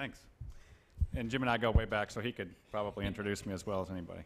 Thanks. And Jim and I go way back, so he could probably introduce me as well as anybody.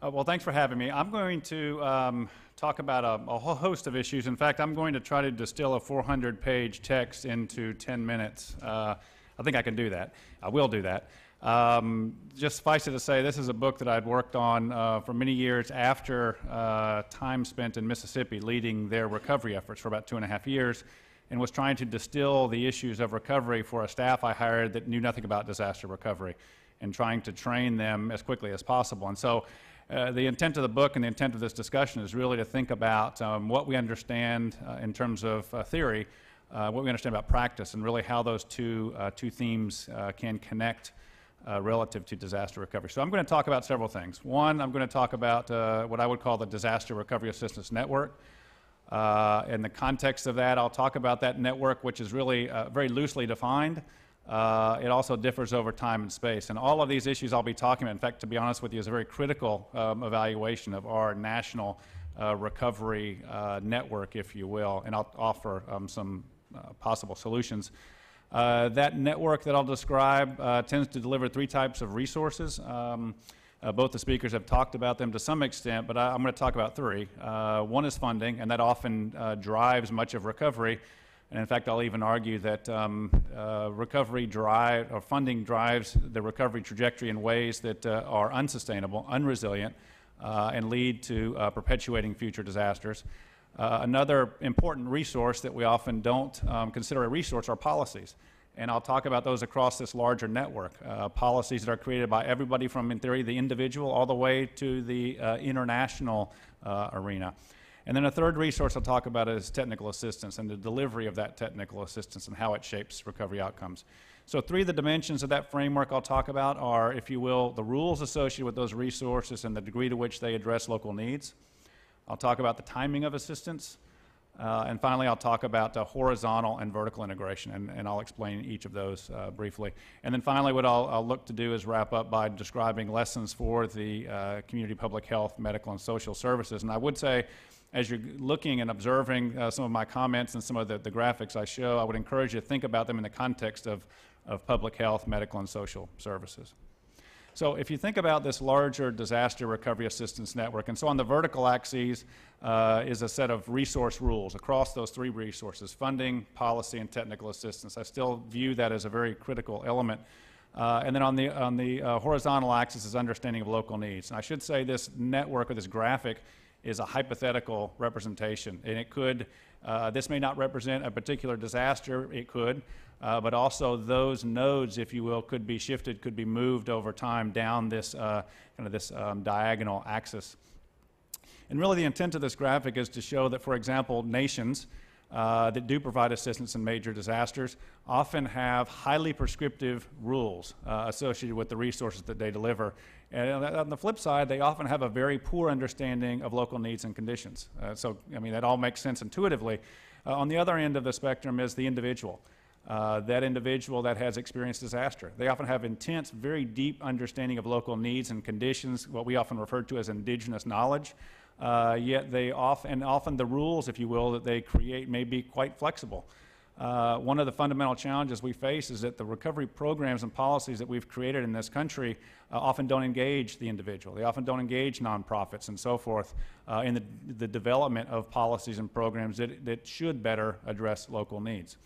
Uh, well, thanks for having me. I'm going to um, talk about a, a, whole host of issues. In fact, I'm going to try to distill a 400 page text into 10 minutes. Uh, I think I can do that. I will do that. Um, just suffice it to say, this is a book that I'd worked on uh, for many years after uh, time spent in Mississippi leading their recovery efforts for about two and a half years and was trying to distill the issues of recovery for a staff I hired that knew nothing about disaster recovery and trying to train them as quickly as possible. And so uh, the intent of the book and the intent of this discussion is really to think about um, what we understand uh, in terms of uh, theory, uh, what we understand about practice, and really how those two, uh, two themes uh, can connect relative to disaster recovery. So I'm going to talk about several things. One, I'm going to talk about what I would call the Disaster Recovery Assistance Network. Uh, in the context of that, I'll talk about that network, which is really uh, very loosely defined. Uh, it also differs over time and space. And all of these issues I'll be talking about, in fact, to be honest with you, is a very critical um, evaluation of our national uh, recovery uh, network, if you will, and I'll offer um, some uh, possible solutions. that network that I'll describe tends to deliver three types of resources. Um, uh, both the speakers have talked about them to some extent, but I, am going to talk about three. Uh, one is funding, and that often uh, drives much of recovery. And in fact, I'll even argue that um, uh, recovery drive or funding drives the recovery trajectory in ways that uh, are unsustainable, unresilient, uh, and lead to perpetuating future disasters. another important resource that we often don't um, consider a resource are policies and I'll talk about those across this larger network. Uh, policies that are created by everybody from, in theory, the individual all the way to the uh, international uh, arena. And then a third resource I'll talk about is technical assistance and the delivery of that technical assistance and how it shapes recovery outcomes. So three of the dimensions of that framework I'll talk about are, if you will, the rules associated with those resources and the degree to which they address local needs. I'll talk about the timing of assistance, uh, and finally, I'll talk about uh, horizontal and vertical integration, and, and, I'll explain each of those uh, briefly. And then finally, what I'll, I'll, look to do is wrap up by describing lessons for the uh, community public health, medical, and social services. And I would say, as you're looking and observing uh, some of my comments and some of the, the, graphics I show, I would encourage you to think about them in the context of, of public health, medical, and social services. So if you think about this larger disaster recovery assistance network, and so on the vertical axes uh, is a set of resource rules across those three resources, funding, policy, and technical assistance. I still view that as a very critical element. Uh, and then on the, on the uh, horizontal axis is understanding of local needs. And I should say this network or this graphic is a hypothetical representation. And it could, uh, this may not represent a particular disaster, it could, uh, but also those nodes, if you will, could be shifted, could be moved over time down this uh, kind of this um, diagonal axis. And really the intent of this graphic is to show that, for example, nations uh, that do provide assistance in major disasters often have highly prescriptive rules uh, associated with the resources that they deliver. And on the flip side, they often have a very poor understanding of local needs and conditions. Uh, so, I mean, that all makes sense intuitively. Uh, on the other end of the spectrum is the individual. Uh, that individual that has experienced disaster. They often have intense, very deep understanding of local needs and conditions, what we often refer to as indigenous knowledge. Uh, yet they often, and often the rules, if you will, that they create may be quite flexible. Uh, one of the fundamental challenges we face is that the recovery programs and policies that we've created in this country uh, often don't engage the individual. They often don't engage nonprofits and so forth uh, in the, the development of policies and programs that, that should better address local needs.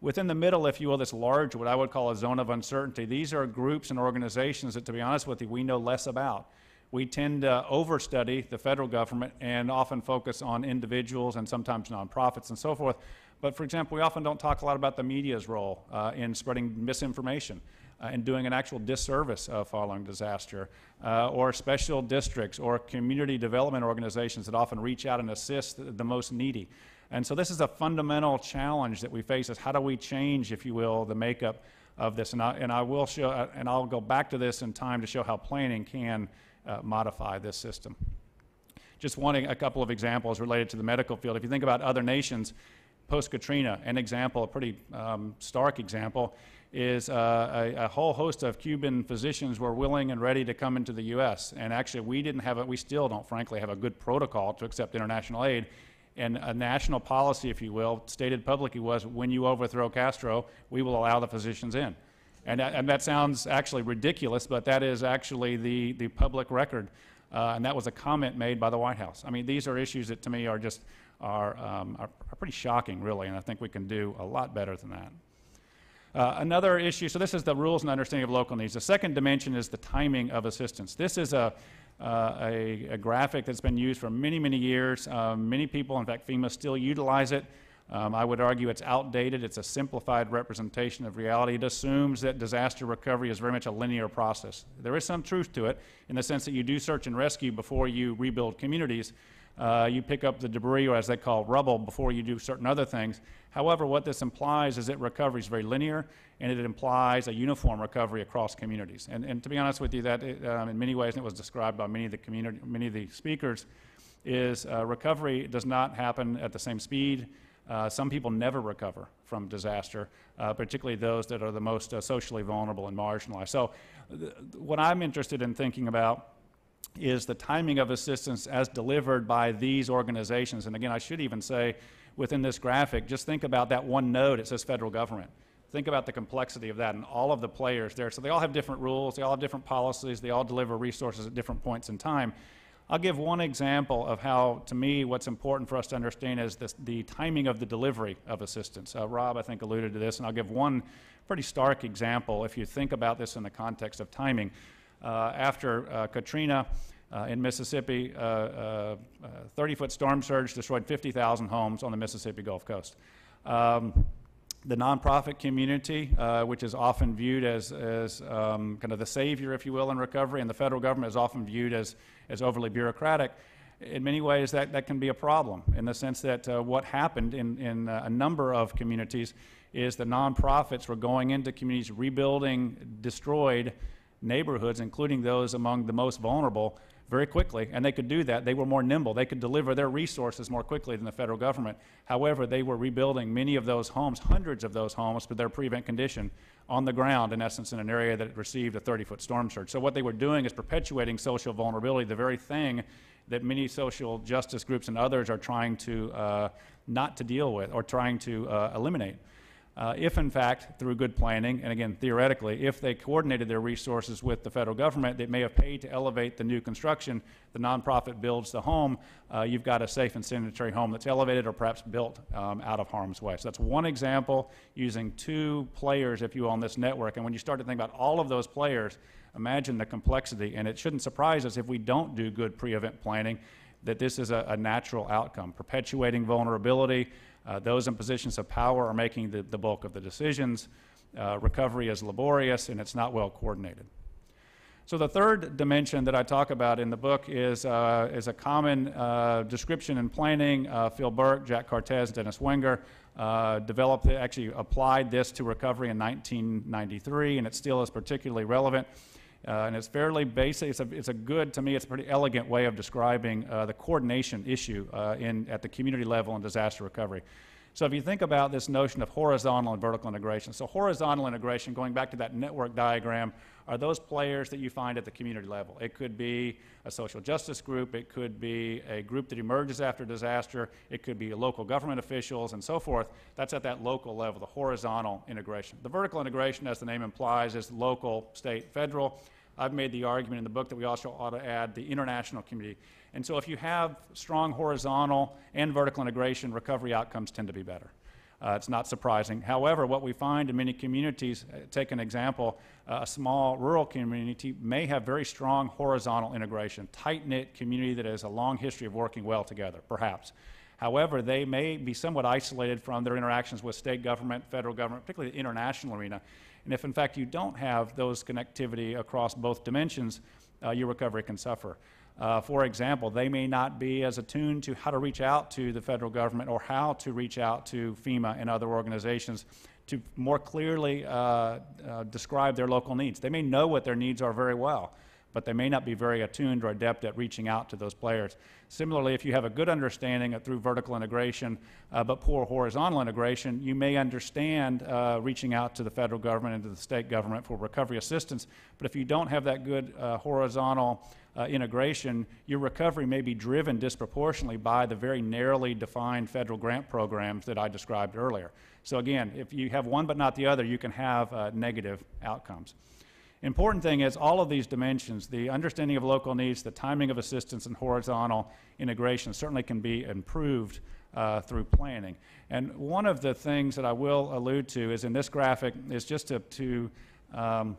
Within the middle, if you will, this large, what I would call a zone of uncertainty, these are groups and organizations that, to be honest with you, we know less about. We tend to overstudy the federal government and often focus on individuals and sometimes nonprofits and so forth. But for example, we often don't talk a lot about the media's role uh, in spreading misinformation uh, and doing an actual disservice uh, following disaster, uh, or special districts or community development organizations that often reach out and assist the, the most needy. And so this is a fundamental challenge that we face is how do we change, if you will, the makeup of this? And I, and I will show, uh, and I'll go back to this in time to show how planning can uh, modify this system. Just wanting a couple of examples related to the medical field. If you think about other nations, post-Katrina, an example, a pretty um, stark example, is uh, a, a, whole host of Cuban physicians were willing and ready to come into the U.S. And actually, we didn't have a, we still don't, frankly, have a good protocol to accept international aid. And a national policy, if you will, stated publicly was when you overthrow Castro, we will allow the physicians in. And that, and that sounds actually ridiculous, but that is actually the, the public record. Uh, and that was a comment made by the White House. I mean, these are issues that to me are just are, um, are, pretty shocking, really, and I think we can do a lot better than that. Uh, another issue, so this is the rules and understanding of local needs. The second dimension is the timing of assistance. This is a, uh, a, a, graphic that's been used for many, many years. Um, many people, in fact, FEMA still utilize it. Um, I would argue it's outdated. It's a simplified representation of reality. It assumes that disaster recovery is very much a linear process. There is some truth to it in the sense that you do search and rescue before you rebuild communities, uh, you pick up the debris, or as they call rubble, before you do certain other things. However, what this implies is that recovery is very linear, and it implies a uniform recovery across communities. And, and to be honest with you, that um, in many ways, and it was described by many of the community, many of the speakers, is uh, recovery does not happen at the same speed. Uh, some people never recover from disaster, uh, particularly those that are the most uh, socially vulnerable and marginalized. So, what I'm interested in thinking about is the timing of assistance as delivered by these organizations. And again, I should even say within this graphic, just think about that one node, it says federal government. Think about the complexity of that and all of the players there. So they all have different rules, they all have different policies, they all deliver resources at different points in time. I'll give one example of how, to me, what's important for us to understand is this, the timing of the delivery of assistance. Uh, Rob, I think, alluded to this, and I'll give one pretty stark example if you think about this in the context of timing. Uh, after uh, Katrina uh, in Mississippi, 30-foot storm surge destroyed 50,000 homes on the Mississippi Gulf Coast. Um, the nonprofit community, uh, which is often viewed as, as um, kind of the savior, if you will, in recovery, and the federal government is often viewed as, as overly bureaucratic. In many ways, that, that can be a problem in the sense that uh, what happened in, in uh, a number of communities is the nonprofits were going into communities, rebuilding destroyed neighborhoods, including those among the most vulnerable, very quickly, and they could do that. They were more nimble. They could deliver their resources more quickly than the federal government. However, they were rebuilding many of those homes, hundreds of those homes, to their pre-event condition on the ground, in essence, in an area that received a 30 foot storm surge. So, what they were doing is perpetuating social vulnerability, the very thing that many social justice groups and others are trying to uh, not to deal with or trying to uh, eliminate. Uh, if, in fact, through good planning, and again, theoretically, if they coordinated their resources with the federal government, they may have paid to elevate the new construction. The nonprofit builds the home. Uh, you've got a safe and sanitary home that's elevated or perhaps built um, out of harm's way. So that's one example using two players, if you will, on this network. And when you start to think about all of those players, imagine the complexity. And it shouldn't surprise us if we don't do good pre event planning that this is a, a natural outcome, perpetuating vulnerability. Uh, those in positions of power are making the, the bulk of the decisions. Uh, recovery is laborious and it's not well coordinated. So the third dimension that I talk about in the book is, uh, is a common uh, description in planning. Uh, Phil Berke, Jack Kartez, Dennis Wenger uh, developed, actually applied this to recovery in 1993, and it still is particularly relevant. Uh, and it's fairly basic. It's a, it's a good, to me, it's a pretty elegant way of describing uh, the coordination issue uh, in, at the community level in disaster recovery. So if you think about this notion of horizontal and vertical integration, so horizontal integration, going back to that network diagram, are those players that you find at the community level. It could be a social justice group, it could be a group that emerges after disaster, it could be local government officials and so forth. That's at that local level, the horizontal integration. The vertical integration, as the name implies, is local, state, federal. I've made the argument in the book that we also ought to add the international community. And so if you have strong horizontal and vertical integration, recovery outcomes tend to be better. Uh, it's not surprising. However, what we find in many communities, uh, take an example, uh, a small rural community may have very strong horizontal integration, tight knit community that has a long history of working well together, perhaps. However, they may be somewhat isolated from their interactions with state government, federal government, particularly the international arena. And if, in fact, you don't have those connectivity across both dimensions, uh, your recovery can suffer. Uh, for example, they may not be as attuned to how to reach out to the federal government or how to reach out to FEMA and other organizations to more clearly uh, uh describe their local needs. They may know what their needs are very well, but they may not be very attuned or adept at reaching out to those players. Similarly, if you have a good understanding through vertical integration, uh, but poor horizontal integration, you may understand uh, reaching out to the federal government and to the state government for recovery assistance. But if you don't have that good uh, horizontal uh, integration, your recovery may be driven disproportionately by the very narrowly defined federal grant programs that I described earlier. So again, if you have one but not the other, you can have uh, negative outcomes. Important thing is all of these dimensions, the understanding of local needs, the timing of assistance, and horizontal integration certainly can be improved uh, through planning. And one of the things that I will allude to is in this graphic is just to, to um,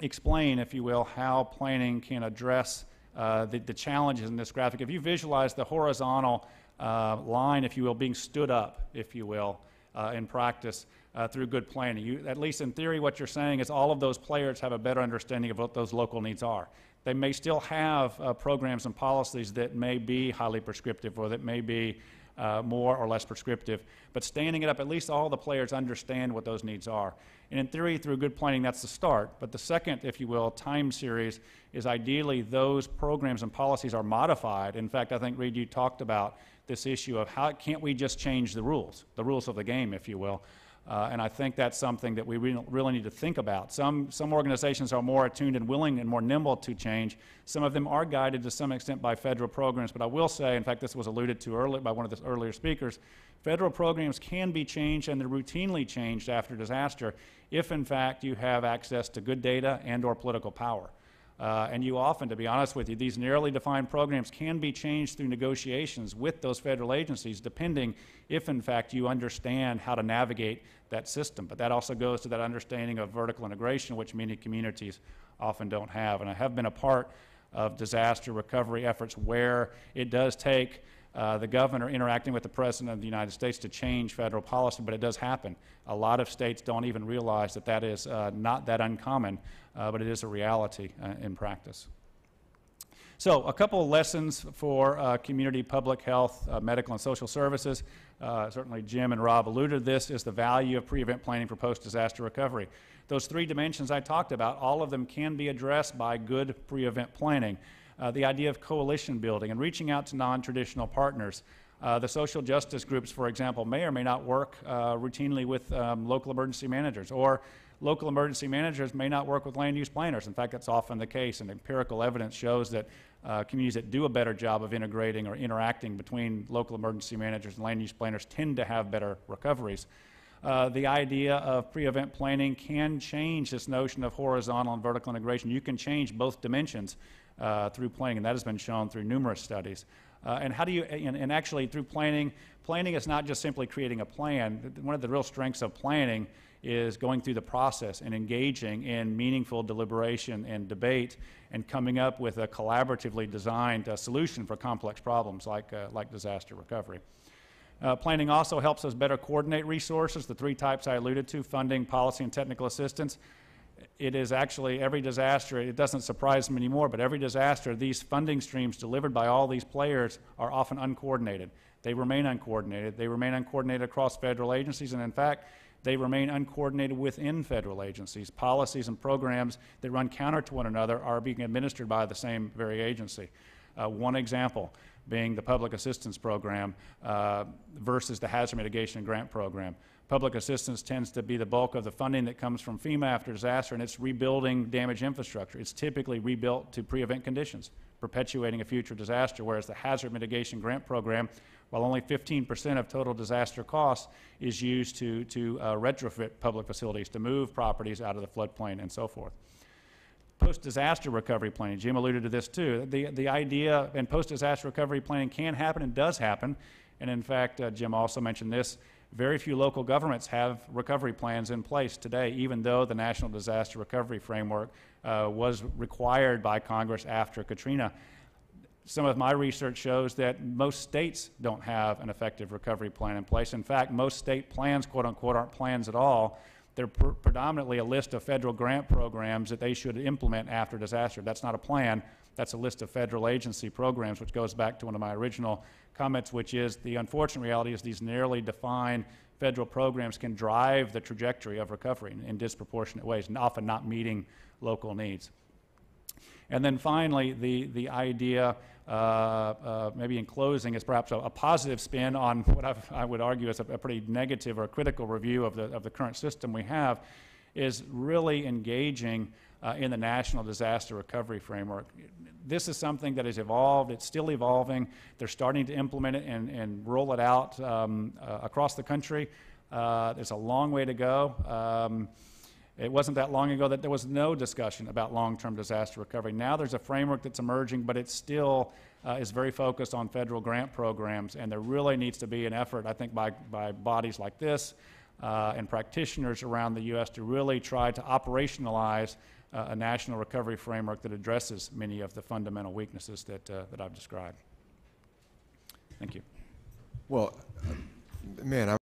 explain, if you will, how planning can address uh, the, the, challenges in this graphic. If you visualize the horizontal uh, line, if you will, being stood up, if you will, uh, in practice uh, through good planning. You, at least in theory, what you're saying is all of those players have a better understanding of what those local needs are. They may still have uh, programs and policies that may be highly prescriptive or that may be uh, more or less prescriptive. But standing it up, at least all the players understand what those needs are. And in theory, through good planning, that's the start. But the second, if you will, time series is ideally those programs and policies are modified. In fact, I think, Reed, you talked about this issue of how can't we just change the rules, the rules of the game, if you will. Uh, and I think that's something that we re really need to think about. Some, some organizations are more attuned and willing and more nimble to change. Some of them are guided to some extent by federal programs. But I will say, in fact, this was alluded to earlier by one of the earlier speakers, federal programs can be changed and they're routinely changed after disaster if, in fact, you have access to good data and or political power. Uh, and you often, to be honest with you, these narrowly defined programs can be changed through negotiations with those federal agencies, depending if, in fact, you understand how to navigate that system. But that also goes to that understanding of vertical integration, which many communities often don't have. And I have been a part of disaster recovery efforts where it does take uh, the governor interacting with the President of the United States to change federal policy, but it does happen. A lot of states don't even realize that that is uh, not that uncommon, uh, but it is a reality uh, in practice. So, a couple of lessons for uh, community public health, medical, and social services. certainly, Jim and Rob alluded to this is the value of pre event planning for post disaster recovery. Those three dimensions I talked about, all of them can be addressed by good pre event planning uh, the idea of coalition building and reaching out to non traditional partners. Uh, the social justice groups, for example, may or may not work uh, routinely with um, local emergency managers, or local emergency managers may not work with land use planners. In fact, that's often the case, and empirical evidence shows that uh, communities that do a better job of integrating or interacting between local emergency managers and land use planners tend to have better recoveries. Uh, the idea of pre-event planning can change this notion of horizontal and vertical integration. You can change both dimensions uh, through planning, and that has been shown through numerous studies. Uh, and how do you, and, and, actually through planning, planning is not just simply creating a plan. One of the real strengths of planning is going through the process and engaging in meaningful deliberation and debate and coming up with a collaboratively designed uh, solution for complex problems like, uh, like disaster recovery. Uh, planning also helps us better coordinate resources, the three types I alluded to, funding, policy, and technical assistance it is actually every disaster, it doesn't surprise me anymore, but every disaster, these funding streams delivered by all these players are often uncoordinated. They remain uncoordinated. They remain uncoordinated across federal agencies, and in fact, they remain uncoordinated within federal agencies. Policies and programs that run counter to one another are being administered by the same very agency. Uh, one example being the public assistance program uh, versus the hazard mitigation grant program public assistance tends to be the bulk of the funding that comes from FEMA after disaster, and it's rebuilding damaged infrastructure. It's typically rebuilt to pre-event conditions, perpetuating a future disaster, whereas the hazard mitigation grant program, while only 15% of total disaster costs, is used to, to uh, retrofit public facilities, to move properties out of the floodplain and so forth. Post-disaster recovery planning, Jim alluded to this too. The, the idea, and post-disaster recovery planning can happen and does happen, and in fact, uh, Jim also mentioned this, very few local governments have recovery plans in place today, even though the National Disaster Recovery Framework uh, was required by Congress after Katrina. Some of my research shows that most states don't have an effective recovery plan in place. In fact, most state plans, quote unquote, aren't plans at all. They're pr predominantly a list of federal grant programs that they should implement after disaster. That's not a plan. That's a list of federal agency programs, which goes back to one of my original comments, which is the unfortunate reality is these narrowly defined federal programs can drive the trajectory of recovery in, in disproportionate ways and often not meeting local needs. And then finally, the, the idea, uh, uh, maybe in closing, is perhaps a, a positive spin on what I've, i would argue is a, a, pretty negative or critical review of the, of the current system we have, is really engaging uh, in the National Disaster Recovery Framework. This is something that has evolved. It's still evolving. They're starting to implement it and, and roll it out um, uh, across the country. Uh, There's a long way to go. Um, It wasn't that long ago that there was no discussion about long-term disaster recovery. Now there's a framework that's emerging, but it still uh, is very focused on federal grant programs, and there really needs to be an effort, I think, by, by bodies like this uh, and practitioners around the U.S. to really try to operationalize uh, a national recovery framework that addresses many of the fundamental weaknesses that, uh, that I've described. Thank you. Well, man, I'm